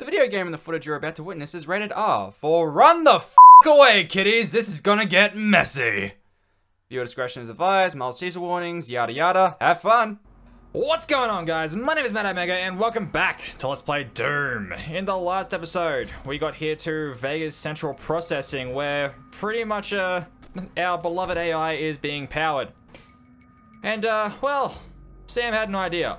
The video game and the footage you're about to witness is rated R for run the f away, kiddies. This is gonna get messy. Viewer discretion is advised, mild seizure warnings, yada yada. Have fun. What's going on guys? My name is Matt Omega and welcome back to Let's Play Doom. In the last episode, we got here to Vega's central processing where pretty much uh, our beloved AI is being powered. And uh, well, Sam had an idea.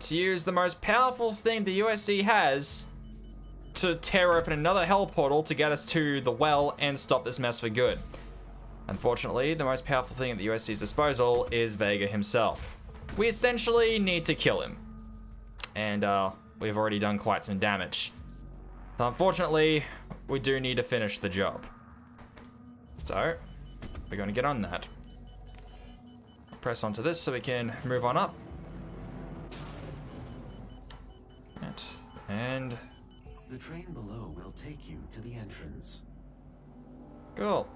To use the most powerful thing the UAC has to tear open another hell portal to get us to the well and stop this mess for good. Unfortunately, the most powerful thing at the UAC's disposal is Vega himself. We essentially need to kill him. And uh, we've already done quite some damage. So unfortunately, we do need to finish the job. So, we're going to get on that. Press onto this so we can move on up. And, The train below will take you to the entrance. cool.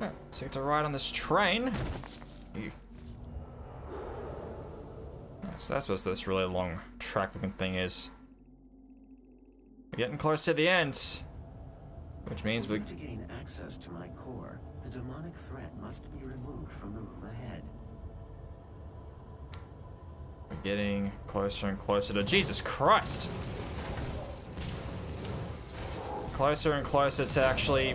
So you get to ride on this train. So that's what this really long track looking thing is. We're getting close to the end. Which means we to gain access to my core, the demonic threat must be removed from the room ahead. We're getting closer and closer to Jesus Christ. Closer and closer to actually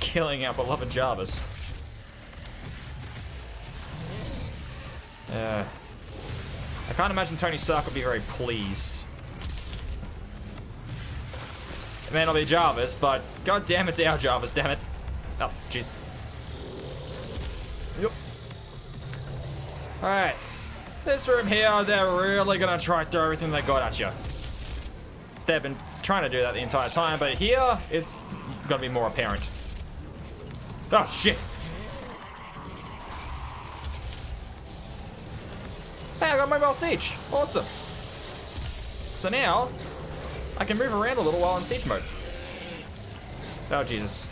killing our beloved Jarvis. Yeah. I can't imagine Tony Stark would be very pleased. It may not be Jarvis, but god damn it's our Jarvis, damn it. Oh, jeez. Yep. Alright. This room here, they're really gonna try to throw everything they got at you. They've been trying to do that the entire time, but here, it's gonna be more apparent. Oh, shit. Hey, I got mobile siege. Awesome. So now, I can move around a little while in siege mode. Oh, Jesus.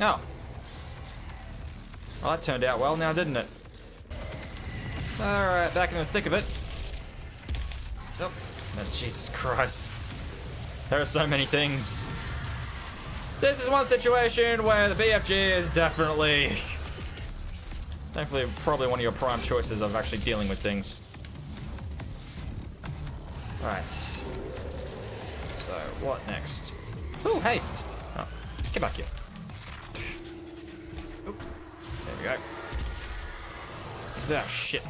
Oh. Well, that turned out well now, didn't it? Alright, back in the thick of it. Oh, oh, Jesus Christ. There are so many things. This is one situation where the BFG is definitely... Definitely probably one of your prime choices of actually dealing with things. Alright. So, what next? Ooh, haste! Oh, get back here. There we go. Ah, shit.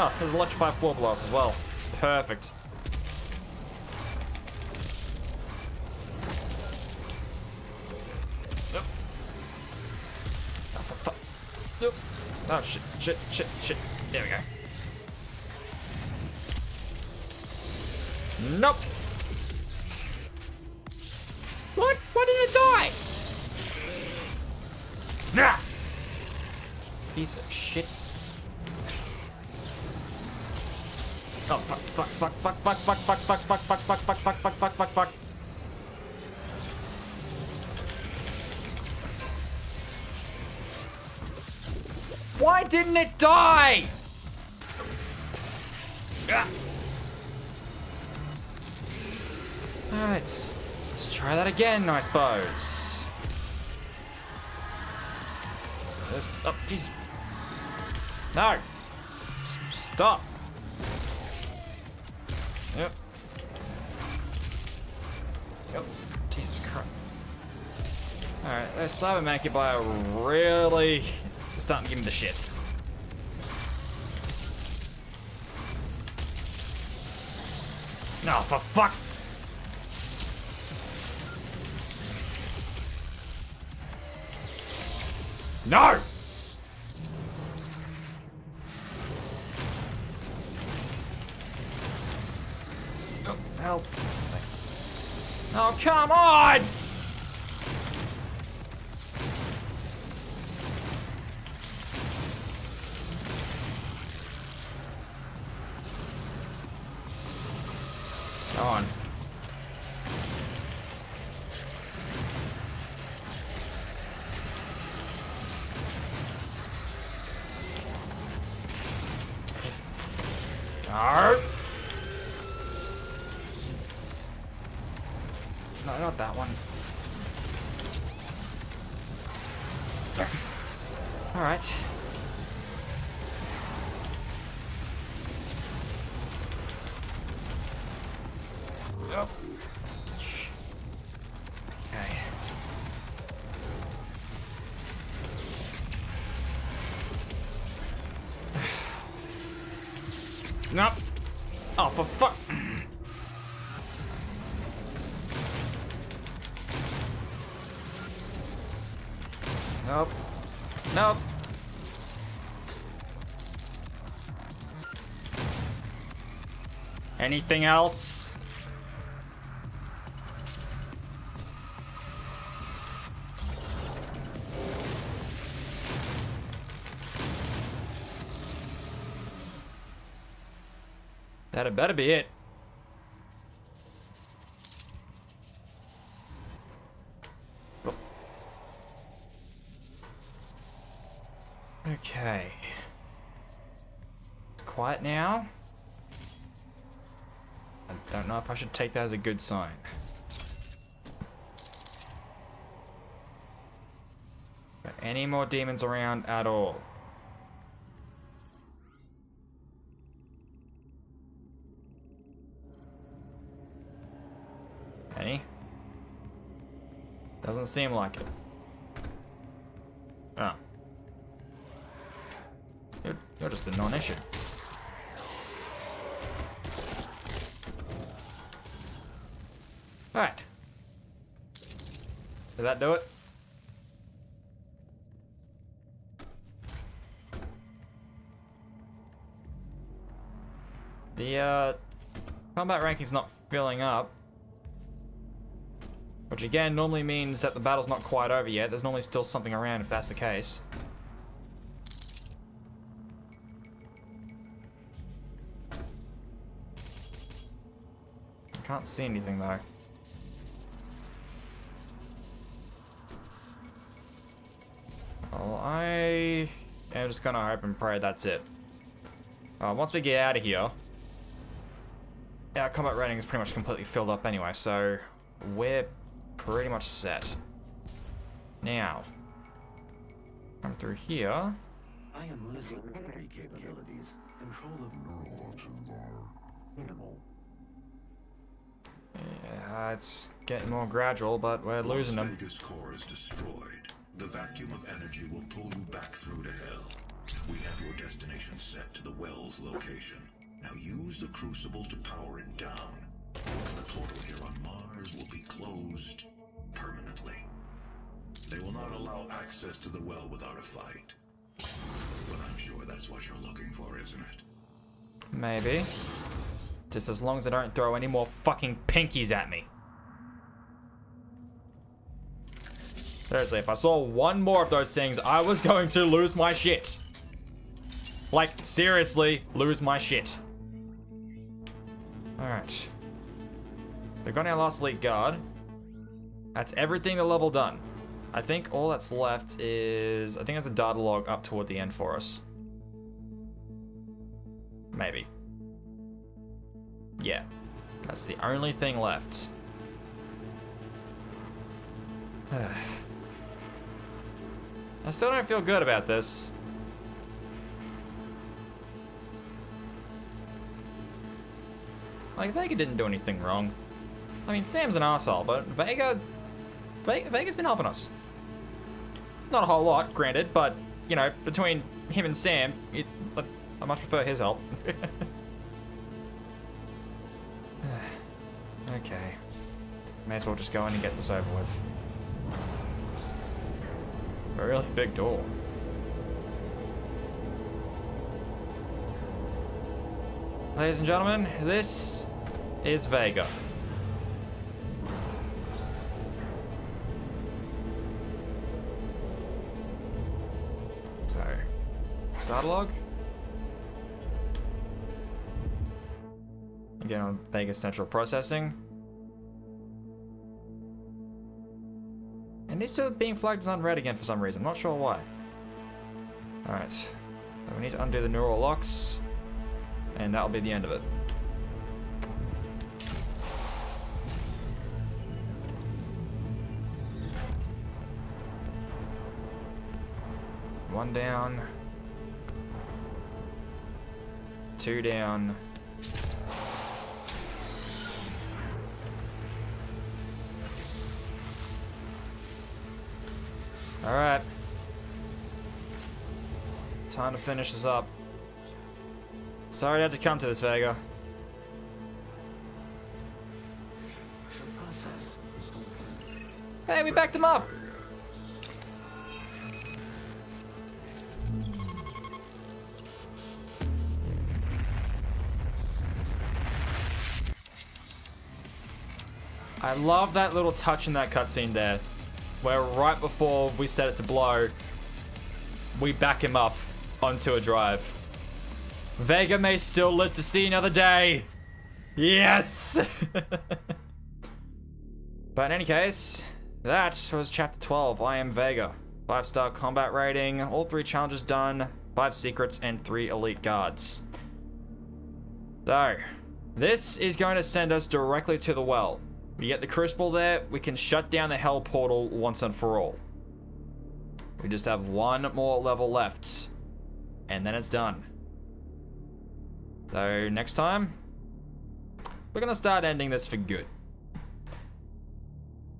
Oh, there's electrified floor blast as well. Perfect. Nope. Oh, Nope. Oh, shit, shit, shit, shit. There we go. Nope. What? Why did it die? Nah. Piece of shit. Oh fuck fuck fuck fuck fuck fuck fuck fuck fuck fuck fuck fuck fuck fuck fuck fuck. Why didn't it die? Alright, let's try that again, I suppose. There's, oh, jeez. No. Stop. Alright, that Cyber Mancubi really starting to give me the shits. No, for fuck. No! Oh, help. Oh, come on! Come on. Arr! No, not that one. Alright. Yep. Okay. Nope. Oh, for fuck. Nope. Nope. Anything else? That had better be it. Okay. It's quiet now. I don't know if I should take that as a good sign. Any more demons around at all? Any? Doesn't seem like it. Oh. You're, you're just a non-issue. Alright. Did that do it? The, uh, combat ranking's not filling up. Which again normally means that the battle's not quite over yet. There's normally still something around if that's the case. I can't see anything though. Well, I am just gonna hope and pray that's it. Uh, once we get out of here, our combat rating is pretty much completely filled up anyway, so we're pretty much set. Now, come through here. I am losing memory capabilities. Control of neurologians are minimal. Yeah, it's getting more gradual, but we're losing them. Vega's core is destroyed. The vacuum of energy will pull you back through to hell. We have your destination set to the well's location. Now use the crucible to power it down. The portal here on Mars will be closed permanently. They will not allow access to the well without a fight. But I'm sure that's what you're looking for, isn't it? Maybe. Just as long as they don't throw any more fucking pinkies at me. Seriously, if I saw one more of those things, I was going to lose my shit. Like, seriously, lose my shit. Alright. They've got our last elite guard. That's everything the level done. I think all that's left is... I think there's a data log up toward the end for us. Maybe. Yeah. That's the only thing left. I still don't feel good about this. Like, Vega didn't do anything wrong. I mean, Sam's an asshole, but Vega... Vega Vega's been helping us. Not a whole lot, granted, but, you know, between him and Sam, it, I much prefer his help. okay. May as well just go in and get this over with. A really big door. Ladies and gentlemen, this is Vega. So, data log. Again on Vega Central Processing. And these two are being flagged as unread again for some reason. I'm not sure why. Alright. So we need to undo the neural locks. And that'll be the end of it. One down. Two down. Alright. Time to finish this up. Sorry I had to come to this, Vega. Hey, we backed him up! I love that little touch in that cutscene there. Where right before we set it to blow, we back him up onto a drive. Vega may still live to see another day. Yes! But in any case, that was chapter 12. I am Vega. 5 star combat rating, all three challenges done, 5 secrets, and 3 elite guards. So, this is going to send us directly to the well. We get the crucible there, we can shut down the hell portal once and for all. We just have one more level left, and then it's done. So, next time, we're gonna start ending this for good.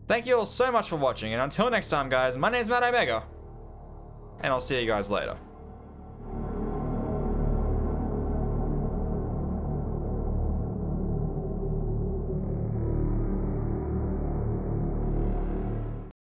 Thank you all so much for watching, and until next time, guys, my name is Matt Omega, and I'll see you guys later.